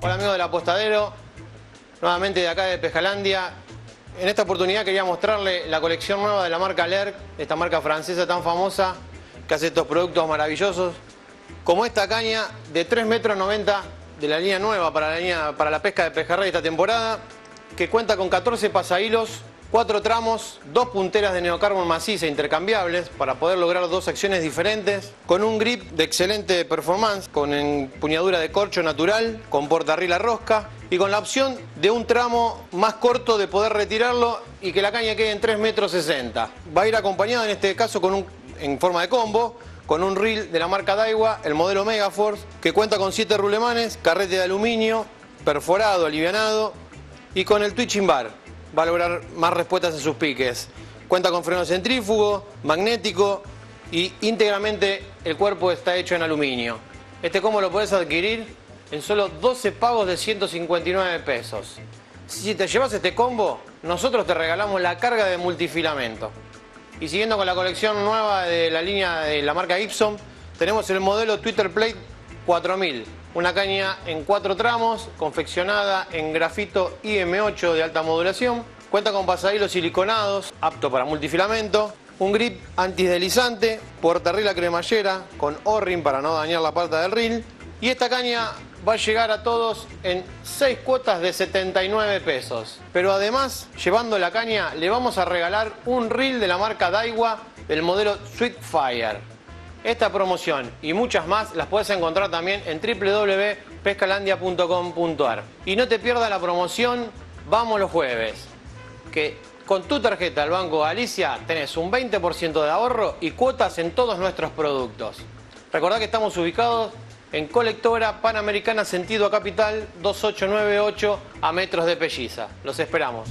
Hola amigos del apostadero, nuevamente de acá de Pejalandia. En esta oportunidad quería mostrarle la colección nueva de la marca Lerc, esta marca francesa tan famosa que hace estos productos maravillosos, como esta caña de 3 metros 90 de la línea nueva para la, línea, para la pesca de pejerrey esta temporada, que cuenta con 14 pasahilos, 4 tramos, dos punteras de neocarbon maciza intercambiables para poder lograr dos acciones diferentes, con un grip de excelente performance, con empuñadura de corcho natural, con portarrila rosca y con la opción de un tramo más corto de poder retirarlo y que la caña quede en 3 metros 60. Va a ir acompañado en este caso con un, en forma de combo con un reel de la marca Daiwa, el modelo Megaforce, que cuenta con 7 rulemanes, carrete de aluminio, perforado, alivianado y con el twitching bar. Va a lograr más respuestas en sus piques. Cuenta con freno centrífugo, magnético y íntegramente el cuerpo está hecho en aluminio. Este combo lo puedes adquirir en solo 12 pagos de 159 pesos. Si te llevas este combo, nosotros te regalamos la carga de multifilamento. Y siguiendo con la colección nueva de la línea de la marca Ipson, tenemos el modelo Twitter Plate 4000. Una caña en cuatro tramos, confeccionada en grafito IM8 de alta modulación. Cuenta con pasahilos siliconados, apto para multifilamento. Un grip antideslizante, puerta-rila cremallera, con O-ring para no dañar la pata del reel. Y esta caña va a llegar a todos en 6 cuotas de 79 pesos. Pero además, llevando la caña, le vamos a regalar un reel de la marca Daiwa del modelo Sweet Fire. Esta promoción y muchas más las puedes encontrar también en www.pescalandia.com.ar. Y no te pierdas la promoción Vamos los jueves, que con tu tarjeta del Banco Galicia tenés un 20% de ahorro y cuotas en todos nuestros productos. Recordá que estamos ubicados en Colectora Panamericana Sentido a Capital 2898 a metros de Pelliza. Los esperamos.